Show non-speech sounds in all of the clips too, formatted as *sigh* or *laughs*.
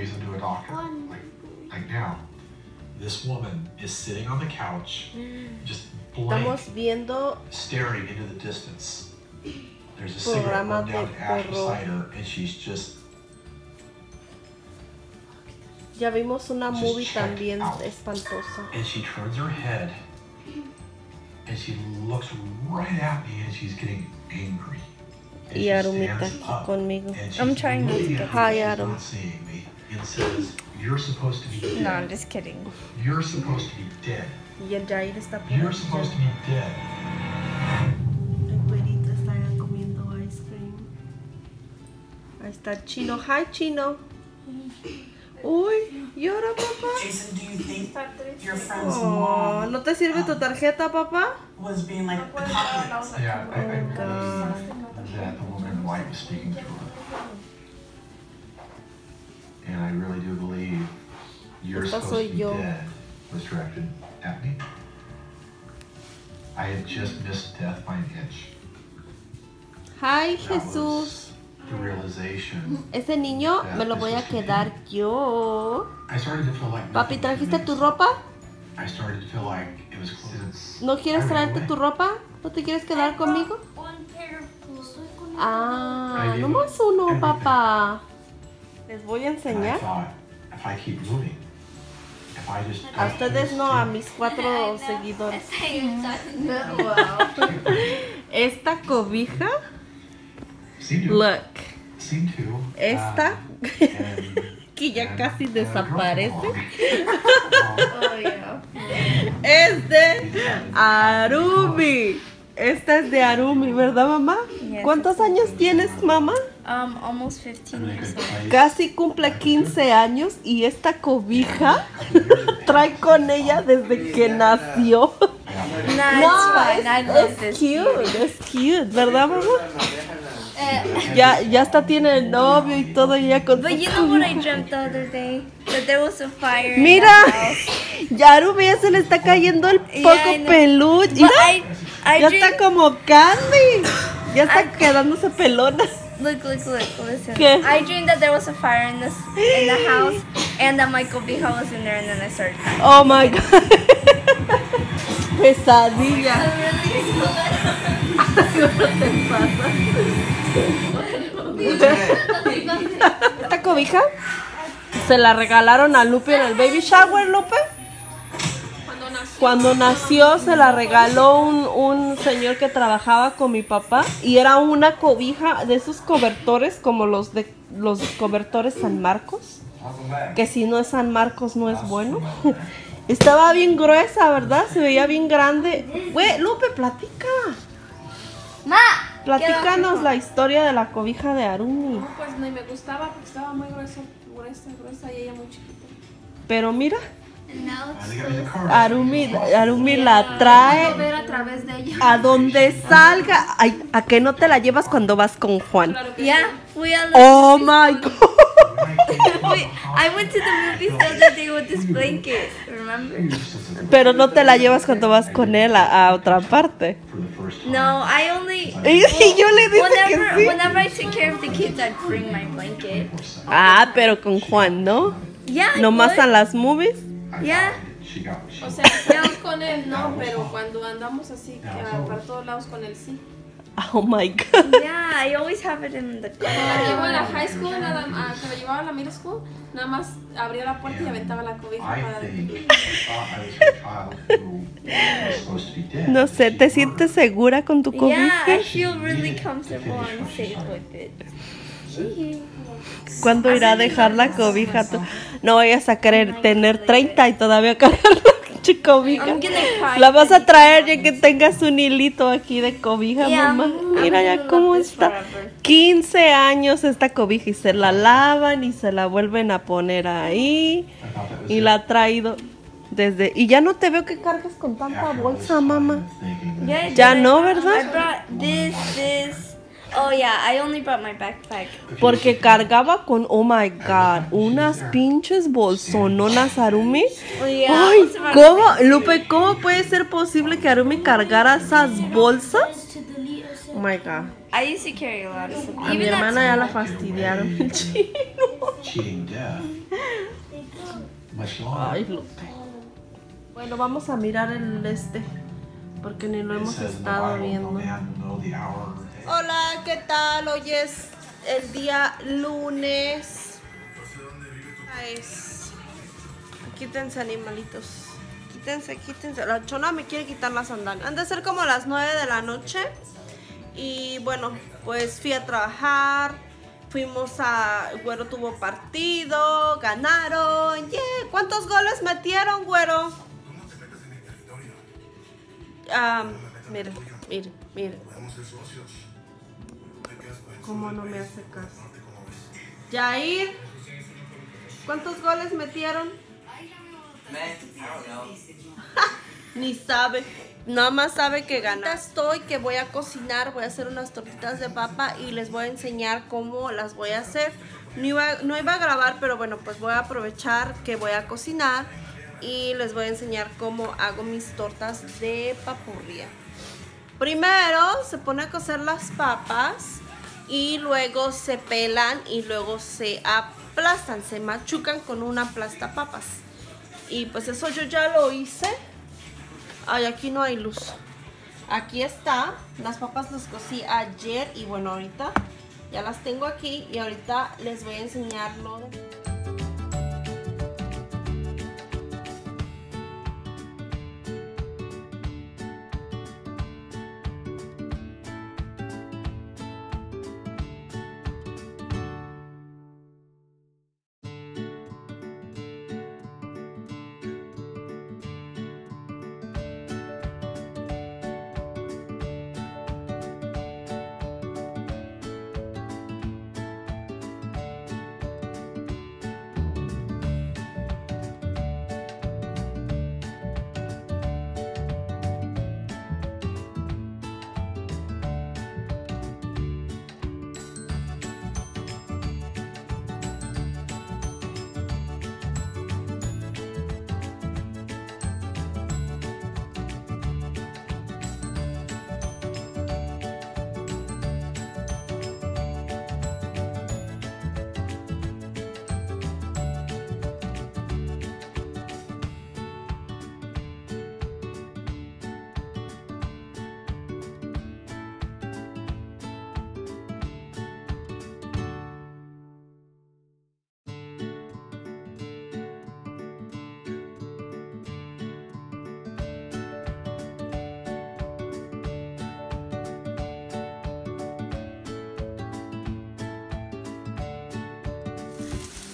case into a doctor. Like, like now, this woman is sitting on the couch, mm. just blank, Estamos viendo staring into the distance. There's a cigarette Programa burned down de ash porro. beside her, and she's just Ya vimos una Just movie también out. espantosa. and she turns her head and she looks right at me and she's getting angry. And Y she Arumita stands aquí up conmigo. and she's I'm trying not to looking get at me, Hi, she's Arum. not seeing me and says, "You're supposed to be dead. No, I'm just kidding. You're supposed to be dead. Y el Jair está por You're supposed to be dead." El güerito está comiendo ice cream. Ahí está Chino. Hi, Chino. Uy, llora, papá. Jason, do you think your friend's Oh, mom ¿No te sirve tu tarjeta, papá? was being like a copy? Yeah, I, I Oh, God. believe that the woman in white was speaking to her. And I really do believe you're Esta supposed soy to be yo. dead was directed at me. I had just missed death by an inch. Hi, That Jesús. was the realization. Ese niño me lo voy a quedar yo. I started to feel like Papi, nothing ¿trajiste tu ropa? I started to feel like it was since ¿No quieres traerte tu ropa? ¿No te quieres quedar conmigo? Ah, nomás uno, everything. papá. Les voy a enseñar. A ustedes no, a mis cuatro seguidores. *laughs* Esta cobija, look, esta, um, *laughs* que ya casi desaparece, along. *laughs* es de Arumi. Esta es de Arumi, ¿verdad, mamá? ¿Cuántos años tienes, mamá? Um, almost 15 Really years old. Casi cumple 15 años y esta cobija *laughs* trae con ella desde que nació. No, No, it's fine. I love es, this. cute, es cute, ¿verdad, mamá? Ya, ya hasta tiene novio y todo y ya con But you know what I dreamt the other day? That there was a fire. Mira, house. ya se le está cayendo el Yeah, poco know. peluche. Mira, I, I ya está como Candy. Ya está I- quedándose pelona. Look, look, look, listen. ¿Qué? I dreamed that there was a fire in this in the house and that my cobija was in there and then I started crying. Oh my god. *laughs* Pesadilla. *laughs* Esta cobija se la regalaron a Lupe en el baby shower, Lupe. Cuando nació se la regaló un, un señor que trabajaba con mi papá y era una cobija de esos cobertores como los de los cobertores San Marcos, que si no es San Marcos no es bueno. *laughs* Estaba bien gruesa, ¿verdad? Se veía bien grande. Güey, Lupe, platica. Ma, Platícanos la historia de la cobija de Arumi. Pues ni me gustaba porque estaba muy gruesa, gruesa, gruesa y ella muy chiquita. Pero mira, Arumi, Arumi la trae ver a través de ella. a donde salga. Ay, ¿A qué no te la llevas cuando vas con Juan? Claro que Yeah, we are. Oh my god. I went to the movies the other day with this blanket. Remember? Pero no te la llevas cuando vas con él a, a otra parte. No, I only. Y, *laughs* y yo le dije Whenever, que sí. whenever I take care of the kids, I'd bring my blanket. Ah, pero con Juan, ¿no? Yeah. I Nomás a would. las movies. Yeah. she O sea, sí con él no, pero cuando andamos así ah, para todos lados con él sí. *laughs* Oh my god. Yeah, I always have it in the La llevo car. a la high school, nada que la llevaba a la middle school, nada más abría la puerta y aventaba la cobija para a. No sé, ¿te sientes segura con tu Yeah, cobija? I feel really comfortable and safe with it. ¿Cuándo irá a dejar la cobija? tú? No vayas a querer tener 30 y todavía *laughs* cargar la cobija. La vas a traer ya que tengas un hilito aquí de cobija, mamá. Mira ya cómo está. forever. 15 años esta cobija y se la lavan y se la vuelven a poner ahí. Y la ha traído desde... Y ya no te veo que cargas con tanta bolsa, mamá. Ya no, ¿verdad? Oh yeah, I only brought my backpack. Porque cargaba con, oh my god, unas pinches bolsononas Arumi. Oh yeah. Ay, ¿cómo, Lupe, cómo puede ser posible que Arumi cargara esas bolsas? Oh my god. I used to carry a lot of stuff. A mi hermana ya la fastidiaron *laughs* *laughs* el chino. Ay, Lupe. Bueno, vamos a mirar el este. Porque ni lo It hemos estado viendo. Hola, ¿qué tal? Hoy es el día lunes. Es... Quítense animalitos. Quítense, quítense. La chona me quiere quitar las sandalias. Han de ser como las 9 de la noche. Y bueno, pues fui a trabajar. Fuimos a. Güero tuvo partido. Ganaron. Yeah. ¿Cuántos goles metieron, güero? Ah, miren, miren, miren. ¿Cómo no me hace caso? Jair, ¿cuántos goles metieron? *laughs* Ni sabe. Nada más sabe que gana. Estoy que voy a cocinar, voy a hacer unas tortitas de papa y les voy a enseñar cómo las voy a hacer. No iba, no iba a grabar, pero bueno, pues voy a aprovechar que voy a cocinar y les voy a enseñar cómo hago mis tortas de papurria. Primero se pone a cocer las papas y luego se pelan y luego se aplastan, se machucan con una aplasta papas. Y pues eso yo ya lo hice. Ay, aquí no hay luz. Aquí está. Las papas las cocí ayer y bueno, ahorita ya las tengo aquí y ahorita les voy a enseñar lo de...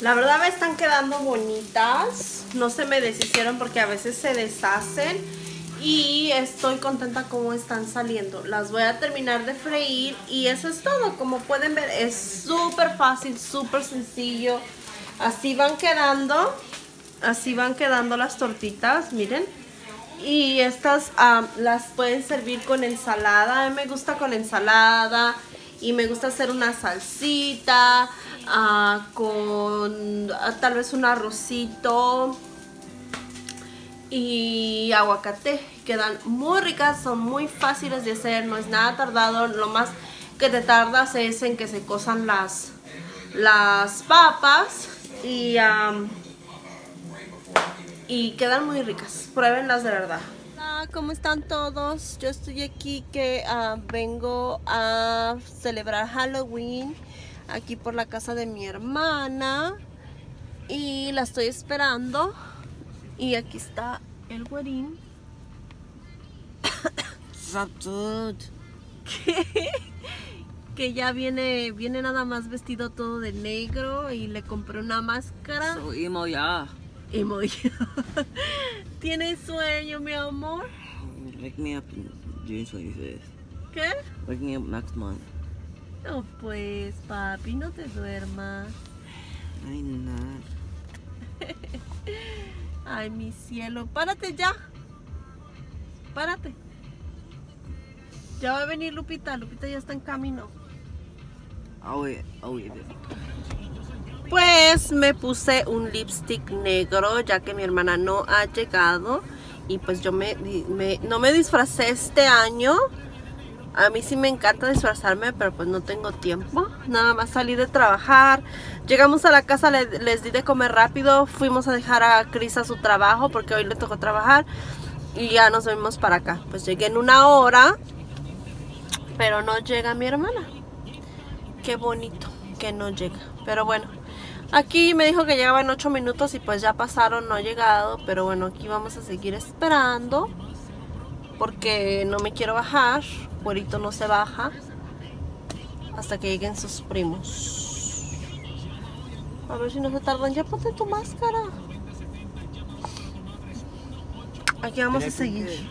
La verdad me están quedando bonitas. No se me deshicieron porque a veces se deshacen. Y estoy contenta como están saliendo. Las voy a terminar de freír. Y eso es todo. Como pueden ver es súper fácil, súper sencillo. Así van quedando. Así van quedando las tortitas. Miren. Y estas las pueden servir con ensalada. A mí me gusta con ensalada. Y me gusta hacer una salsita. Ah, con ah, tal vez un arrocito. Y aguacate. Quedan muy ricas. Son muy fáciles de hacer. No es nada tardado. Lo más que te tardas es en que se cosan las, las papas. Y... am, y quedan muy ricas. Pruébenlas de verdad. Hola, ¿cómo están todos? Yo estoy aquí que ah, vengo a celebrar Halloween aquí por la casa de mi hermana y la estoy esperando y aquí está el güerín. que, que ya viene viene nada más vestido todo de negro y le compré una máscara. So emo, yeah. Y muy... *laughs* ¿Tienes sueño, mi amor? Wake me up in June 25th. ¿Qué? Wake me up next month. No, pues, papi, no te duermas. Not. Ay, mi cielo. Párate ya. Párate. Ya va a venir Lupita. Lupita ya está en camino. Bit. Pues me puse un lipstick negro ya que mi hermana no ha llegado y pues yo me, me- no me disfracé este año A mí sí me encanta disfrazarme, pero pues no tengo tiempo. Nada más salí de trabajar. Llegamos a la casa, le- les di de comer rápido. Fuimos a dejar a Cris a su trabajo porque hoy le tocó trabajar. Y ya nos venimos para acá. Pues llegué en una hora, pero no llega mi hermana. Qué bonito que no llega. Pero bueno, aquí me dijo que llegaba en 8 minutos y pues ya pasaron, no ha llegado. Pero bueno, aquí vamos a seguir esperando porque no me quiero bajar. Güerito no se baja hasta que lleguen sus primos. A ver si no se tardan. Ya ponte tu máscara. Aquí vamos a seguir.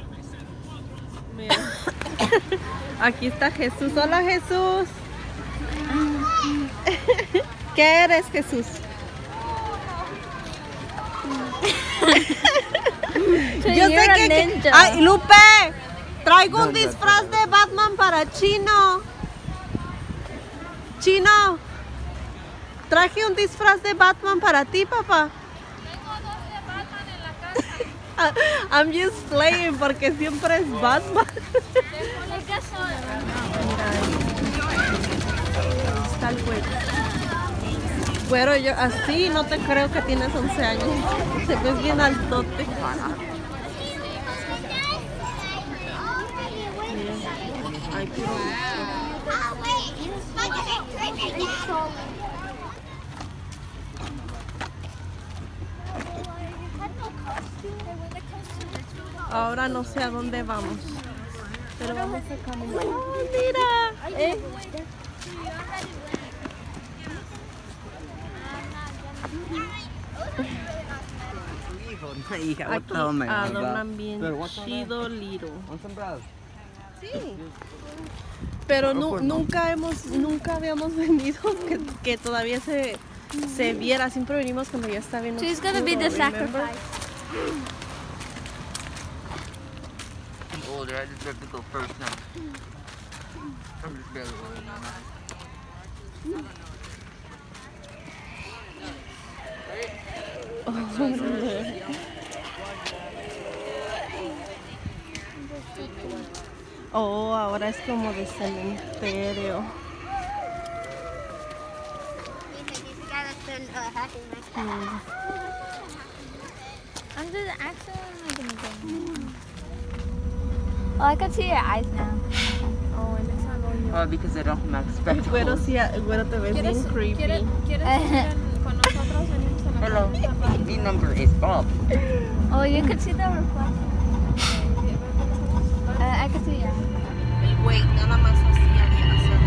Mira. *coughs* Aquí está Jesús. Hola Jesús. ¿Qué eres Jesús? *laughs* Yo sé que, que- ¡Ay, Lupe! Traigo un disfraz de Batman para Chino. Chino. Traje un disfraz de Batman para ti, papá. *laughs* I'm just playing porque siempre es Batman. Está el. Güero, yo así no te creo que tienes 11 años. Te ves bien altote. Ay, puro Ahora no sé a dónde vamos. Pero vamos a caminar. ¡Oh, mira! Eh, Hija, Aquí adornan bien chido Liro. Sí. Pero nu- nunca hemos, nunca habíamos *laughs* venido que, que todavía se, se viera. Siempre venimos cuando ya está bien She's gonna be the sacrifice. Older, I deserve to go first now. I'm just barely older than Oh, ahora es como de cementerio. Under I'm I gonna? Oh, I can see your eyes now. Oh, en esa no yo. Oh, because I don't have my El güero, spectacles. sí, el güero te ves ¿Quieres, bien creepy. ¿quieres, ¿quieres Hello, casa. my number is Bob. Oh, you can see the reflection. Uh, I can see your eyes. El güey, nada más así hacia adelante.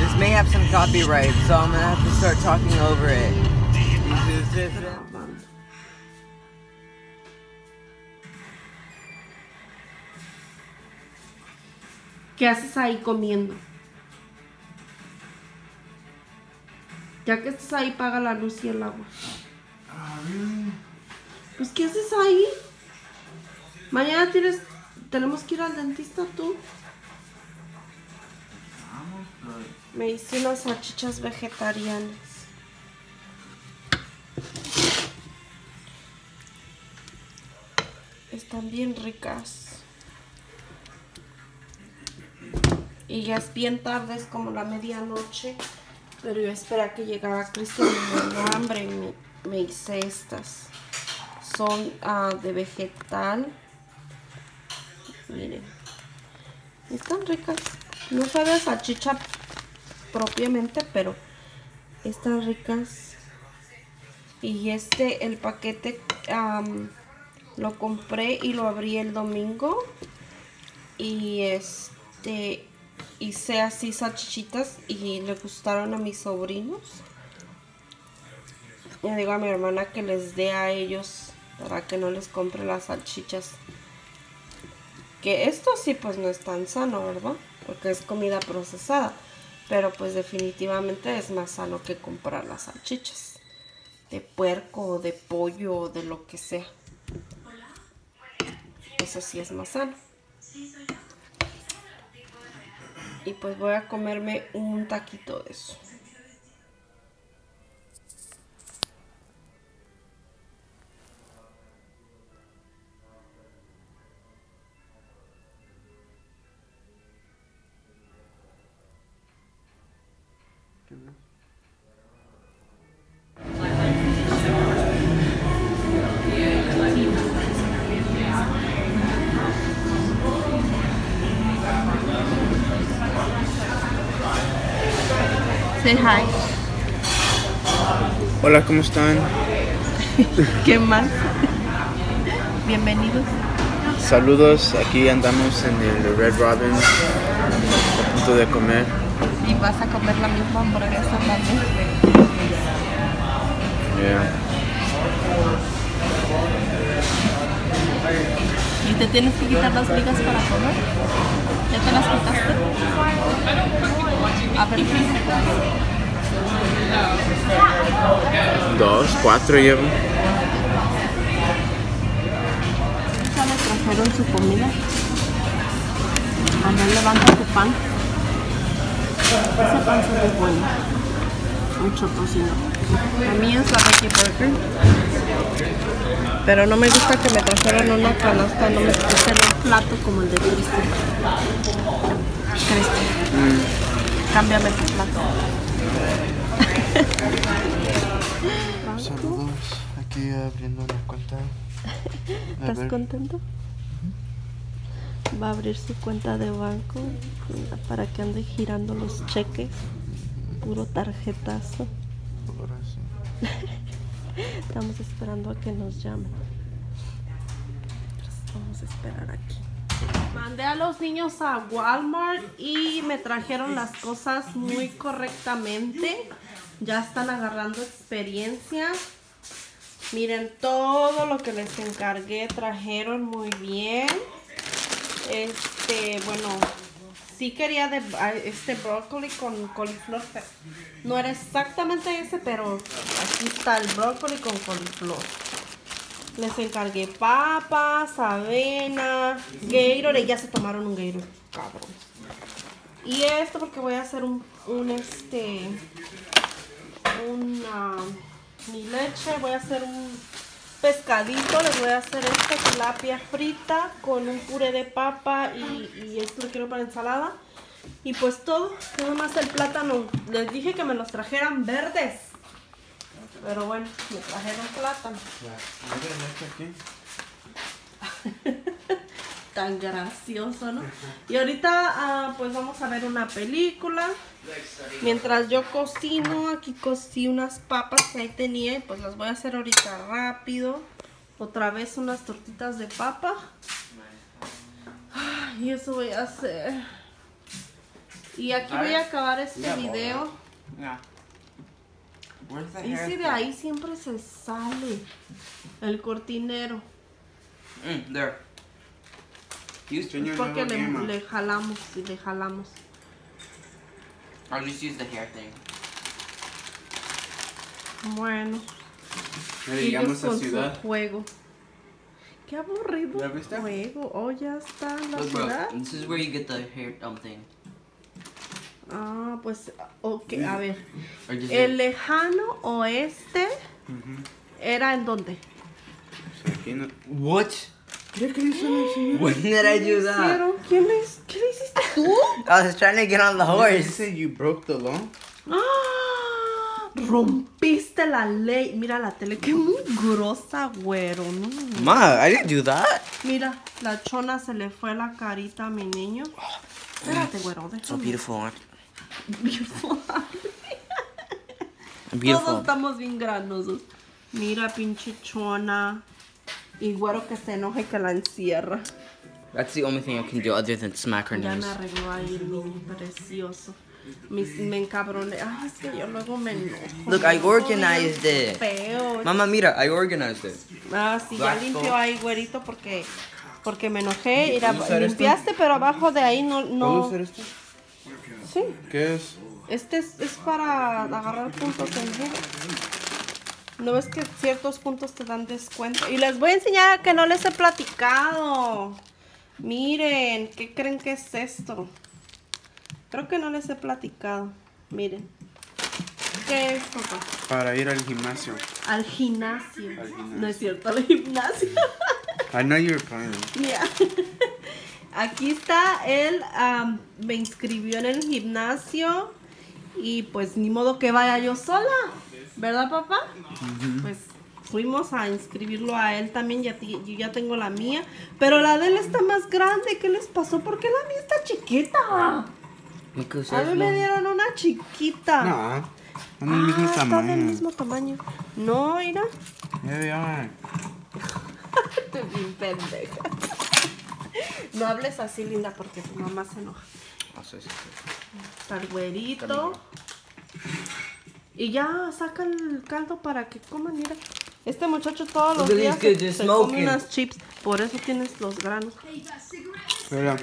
This may have some copyright, so I'm gonna have to start talking over it. This is it. ¿Qué haces ahí comiendo? Ya que estás ahí, paga la luz y el agua. Pues, ¿qué haces ahí? Mañana tienes, tenemos que ir al dentista tú. Me hice unas salchichas vegetarianas. Están bien ricas. Y ya es bien tarde, es como la medianoche. Pero yo esperé a que llegara Cristian y me hambre me, hice estas. Son ah, de vegetal. Miren. Están ricas. No sabe a salchicha propiamente, pero están ricas. Y este, el paquete lo compré y lo abrí el domingo. Y este hice así salchichitas y le gustaron a mis sobrinos. Le digo a mi hermana que les dé a ellos para que no les compre las salchichas. Que esto sí pues no es tan sano, ¿verdad? Porque es comida procesada. Pero pues definitivamente es más sano que comprar las salchichas. De puerco o de pollo o de lo que sea. Eso sí es más sano. Y pues voy a comerme un taquito de eso. Hola, ¿cómo están? *laughs* ¿Qué más? Bienvenidos. Saludos, aquí andamos en el Red Robin, a punto de comer. Y vas a comer la misma hamburguesa también. Yeah. ¿Y te tienes que quitar las ligas para comer? ¿Ya te las quitaste? A ver, Dos, cuatro llevo. ya le trajeron su comida. A ver, levanta tu pan. Ese pan se ve bueno. Mucho tocino. A mí es la Becky Burger. Pero no me gusta que me trajeran una canasta, no me gusta un plato como el de Cristi. Cristi, cámbiame tu plato. *laughs* Saludos, aquí abriendo una cuenta. A ¿Estás ver. contento? Va a abrir su cuenta de banco para que ande girando los cheques. Puro tarjetazo. Ahora sí. *laughs* Estamos esperando a que nos llamen. Vamos a esperar aquí. Mandé a los niños a Walmart y me trajeron las cosas muy correctamente. Ya están agarrando experiencia. Miren todo lo que les encargué, trajeron muy bien. Este, bueno, sí quería de, este brócoli con coliflor, no era exactamente ese, pero aquí está el brócoli con coliflor. Les encargué papas, avena, Gatorade, ya se tomaron un Gatorade, cabrón. Y esto porque voy a hacer un, un este, una, mi leche, voy a hacer un pescadito, les voy a hacer esta tilapia frita con un puré de papa y, y esto lo quiero para ensalada. Y pues todo, nada más el plátano. Les dije que me los trajeran verdes. Pero bueno, me trajeron plátano. *laughs* Tan gracioso, ¿no? Y ahorita ah, pues vamos a ver una película. Mientras yo cocino, aquí cocí unas papas que ahí tenía y pues las voy a hacer ahorita rápido. Otra vez unas tortitas de papa. Y eso voy a hacer. Y aquí voy a acabar este video. Y si de ahí siempre se sale el cortinero. Mm, there. Porque le, le jalamos y le jalamos. I'll just use the hair thing. Bueno, ellos llegamos a ciudad. juego. Qué aburrido juego. Oh, ya está la Look, bro, ciudad. this is where you get the hair um thing. Ah, pues, ok, a ver. El lejano oeste era en dónde? No- What? ¿Qué que hizo la señora? When did I do that? ¿Hicieron? ¿Quién le, ¿Qué le hiciste tú? *laughs* I was trying to get on the horse. Dice you broke the law. ¡Ah! Rompiste la ley. Mira la tele, qué muy grosa, güero. ¿no? Ma, I didn't do that. Mira, la chona se le fue la carita a mi niño. Espérate, güero, So déjame. *laughs* beautiful. Todos estamos bien granosos. Mira, pinche chona. Y güero que se enoja y que la encierra. That's the only thing I can do other than smack her Ya me nose. arregló ahí el niño precioso. Me encabroné. Ay, es que yo luego me enojo. Look, I organized it. Feo. Mama, mira, I organized it. Ah, sí, ya limpió ahí, güerito, porque porque me enojé. Limpiaste, pero abajo de ahí no... ¿Puedo no usar esto? Sí, ¿Qué es? este es, es para agarrar puntos en Google. ¿No ves que ciertos puntos te dan descuento? Y les voy a enseñar que no les he platicado. Miren, ¿qué creen que es esto? Creo que no les he platicado. Miren. ¿Qué es, papá? Para ir al gimnasio. Al gimnasio. Al gimnasio. No es cierto, al gimnasio. I know you were playing. *laughs* Mira, aquí está él, me inscribió en el gimnasio y pues ni modo que vaya yo sola, ¿verdad papá? Pues fuimos a inscribirlo a él también, ya yo ya tengo la mía, pero la de él está más grande, ¿qué les pasó? ¿Por qué la mía está chiquita? A mí me dieron una chiquita. No, son del mismo Ah, está del tamaño. mismo tamaño. No, mira. Estoy *laughs* bien pendeja. *laughs* No hables así, linda, porque tu mamá se enoja. Ah, sí, sí, sí. Está el güerito. Y ya saca el caldo para que coman, mira. Este muchacho todos los días se, come unas chips. Por eso tienes los granos. Espera.